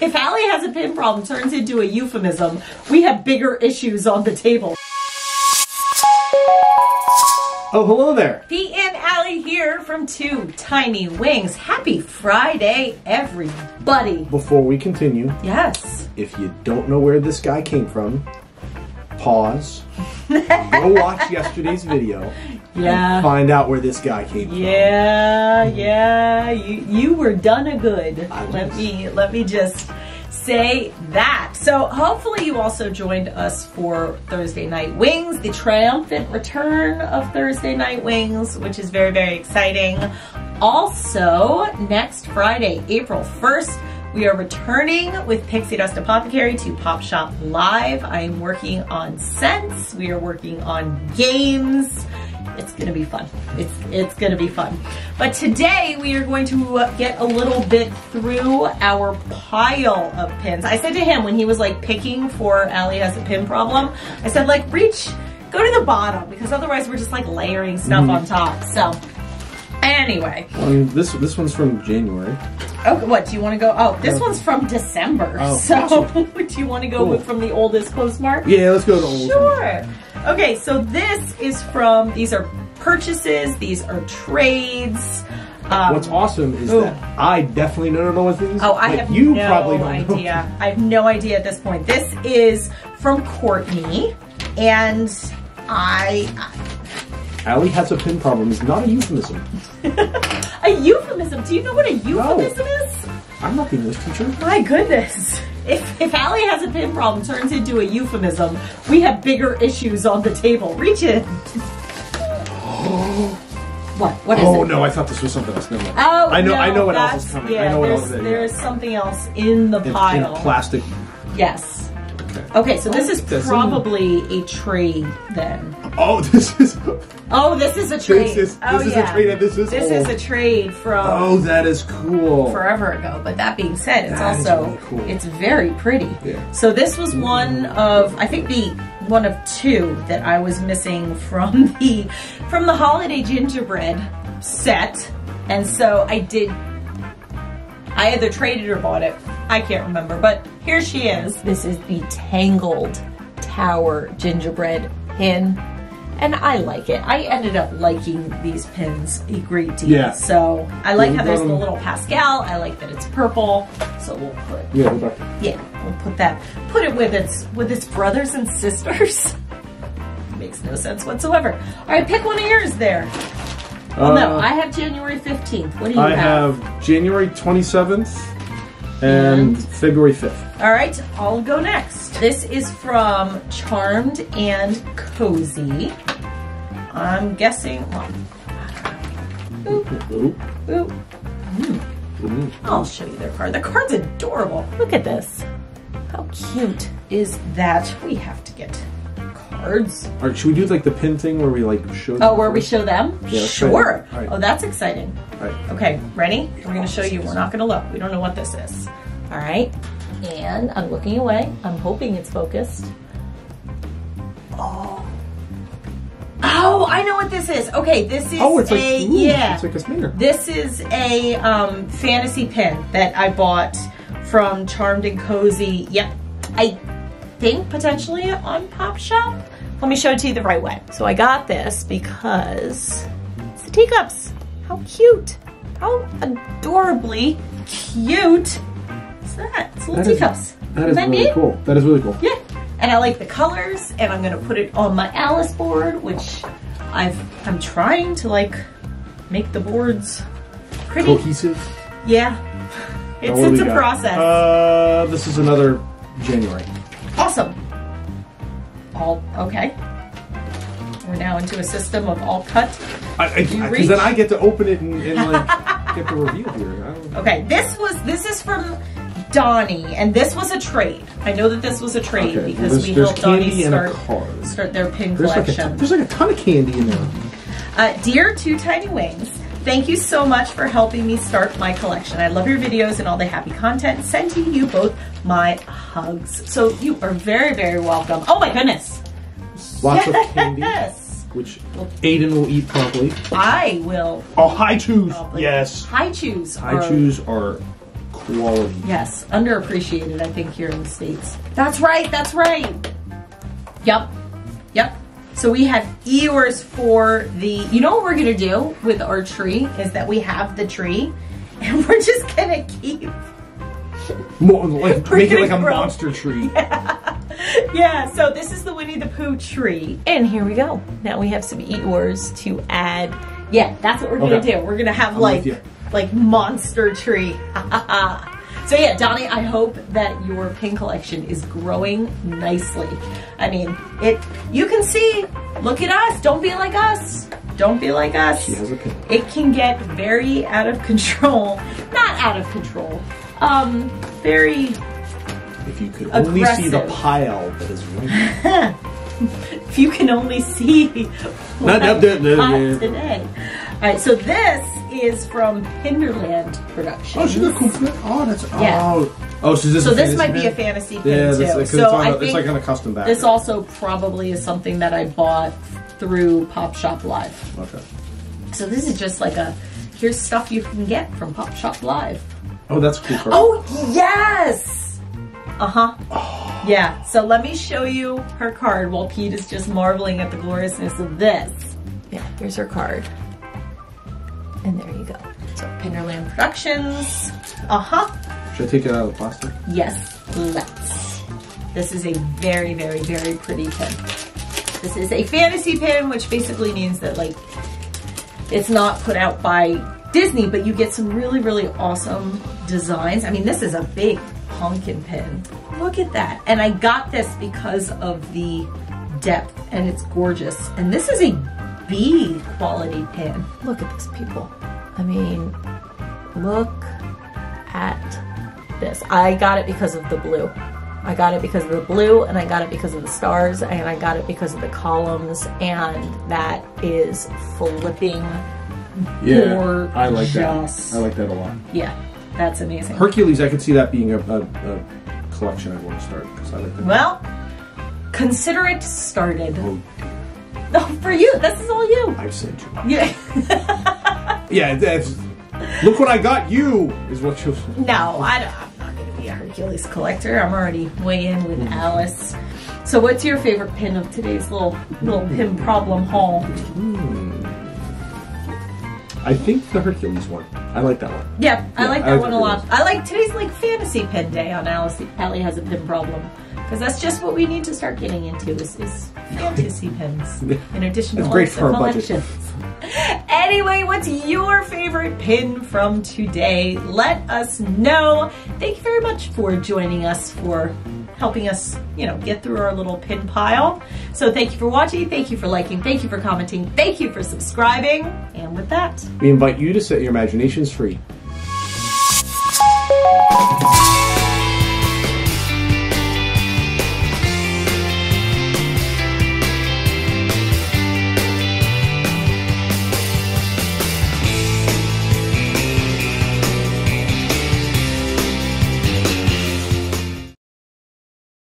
if Ali has a pin problem turns into a euphemism, we have bigger issues on the table. Oh, hello there. Pete and Ali here from Two Tiny Wings. Happy Friday, everybody. Before we continue, Yes. if you don't know where this guy came from, pause. go watch yesterday's video. Yeah. Find out where this guy came from. Yeah, yeah. You you were done a good. I Let was. me let me just say that. So hopefully you also joined us for Thursday Night Wings, the triumphant return of Thursday Night Wings, which is very very exciting. Also, next Friday, April 1st, we are returning with Pixie Dust Apothecary to Pop Shop Live. I am working on scents. We are working on games. It's gonna be fun. It's it's gonna be fun. But today we are going to get a little bit through our pile of pins. I said to him when he was like picking for Ali has a pin problem, I said like reach, go to the bottom because otherwise we're just like layering stuff mm-hmm. on top. So anyway, Um, this this one's from January. okay, what do you want to go? Oh, this one's from December. Oh, so do you want to go Cool. with from the oldest postmark? Yeah, let's go to old. Sure. Okay, so this is from, these are purchases, these are trades. Um, What's awesome is Ooh. that I definitely don't know what these. Oh, I have you no probably don't idea. I have no idea at this point. This is from Courtney, and I, Ali has a pin problem. Is not a euphemism. a euphemism. Do you know what a euphemism is? I'm not the English teacher. My goodness. If, if Ali has a pin problem turns into a euphemism, we have bigger issues on the table. Reach in. what? What is Oh it? no, I thought this was something else. Never mind. Oh, I know- no, I know what else is coming. Yeah, I know what else is, There's something else in the In- in pile. plastic. yes. Okay. Okay, so this Oh, is that's probably a trade then. Oh, this is. Oh, this is a trade. is- oh, this is a yeah. trade and this is This is a trade from Oh, that is cool. forever ago. But that being said, it's That also really cool. it's very pretty. Yeah. So this was mm-hmm. one of I think the one of two that I was missing from the from the holiday gingerbread set. And so I did I either traded or bought it. I can't remember, but here she is. This is the Tangled Tower gingerbread pin. And I like it. I ended up liking these pins a great deal. Yeah. So I like Yeah, how there's the little Pascal. I like that it's purple. So we'll put Yeah, go back. yeah, we'll put that put it with its with its brothers and sisters. Makes no sense whatsoever. All right, pick one of yours there. Oh no, Uh, I have January 15th. What do you I have? I have January 27th and, And? February 5th. All right, I'll go next. This is from Charmed and Cozy. I'm guessing. Well, Boop, Ooh. boop. Ooh. I'll show you their card. The card's adorable. Look at this. How cute is that? We have to get cards. All right, should we do like the pin thing where we like show? Oh, where we show them? Yeah, sure. right. Oh, that's exciting. Right. Okay, ready? We're going to show you. We're not going to look. We don't know what this is. All right. And I'm looking away. I'm hoping it's focused. Oh. Oh, I know what this is. Okay, this is Oh, it's like a ooh, yeah. It's like a smear. This is a um, fantasy pin that I bought from Charmed and Cozy. Yep. I think potentially on Pop Shop. Let me show it to you the right way. So I got this because it's the teacups. How cute. How adorably cute is that? It's little That is- teacups. That is really neat? cool. That is really cool. Yeah. And I like the colors and I'm gonna put it on my Alice board, which I've I'm trying to like make the boards pretty. Cohesive. Yeah. It's it's a got? process. Uh, this is another January. awesome. All okay. We're now into a system of all cut. Because then I get to open it and, and like get the review here. Okay, this was this is from Donnie, and this was a trade. I know that this was a trade Okay, because there's, we helped Donnie candy and a start start their pin There's like, collection. ton, there's like a ton of candy in there. Uh, dear Two Tiny Wings, thank you so much for helping me start my collection. I love your videos and all the happy content. Sending you both my hugs. So you are very, very welcome. Oh my goodness. Lots of candy, Yes. which Aidan will eat promptly. I will. Oh, Hi-Chews. probably- Yes. Hi-Chews. High chews are quality. Yes, underappreciated, I think, here in the States. That's right, that's right. Yep, yep. So we have Eeyores for the, you know what we're gonna do with our tree is that we have the tree and we're just gonna keep, More, like, We're make it like a grow. monster tree. yeah, so this is the Winnie the Pooh tree. And here we go. Now we have some Eeyores to add. Yeah, that's what we're gonna Okay. do. We're gonna have I'm like, like monster tree. so yeah, Donnie, I hope that your pin collection is growing nicely. I mean, it. You can see. Look at us. Don't be like us. Don't be like us. She has a pin. It can get very out of control. Not out of control. Um, very If you could only see the pile that is right. if you can only see what no, no, no, I no. got today. All right, so this is from Pinderland Productions. Oh, she's a cool flip. Oh, that's Yeah. oh. Oh, so this So a this might be a fantasy pin Yeah, too. that's so I think it's like on a custom back. this also probably is something that I bought through Pop Shop Live. Okay. So this is just like a here's stuff you can get from Pop Shop Live. Oh, that's cool card. Oh yes. Uh huh. Yeah. So let me show you her card while Pete is just marveling at the gloriousness of this. Yeah. Here's her card. And there you go. So Pinderland Productions. Uh huh. Should I take it out of the plastic? Yes. Let's. This is a very, very, very pretty pin. This is a fantasy pin, which basically means that like it's not put out by Disney, but you get some really, really awesome designs. I mean, this is a big pumpkin pin. Look at that. And I got this because of the depth and it's gorgeous. And this is a B quality pin. Look at this, people. I mean, look at this. I got it because of the blue. I got it because of the blue, and I got it because of the stars, and I got it because of the columns, and that is flipping. Yeah, I like that. I like that a lot. Yeah, that's amazing. Hercules, I could see that being a, a, a collection I want to start because I like that. Well, consider it started. Oh, No, for you. This is all you. I said you. Yeah. Yeah, that's. Look what I got you is what you. No, I don't, I'm not going to be a Hercules collector. I'm already way in with mm-hmm. Alice. So, what's your favorite pin of today's little little pin problem haul? Hmm. I think the Hercules one. I like that one. Yeah, I Yeah, like I that like one a lot. I like today's like fantasy pin day on Alice. Ali has a pin problem because that's just what we need to start getting into is, is fantasy pins in addition to It's great for collections. Anyway, what's your favorite pin from today? Let us know. Thank you very much for joining us for helping us, you know, get through our little pin pile. So thank you for watching, thank you for liking, thank you for commenting, thank you for subscribing. And with that, We invite you to set your imaginations free.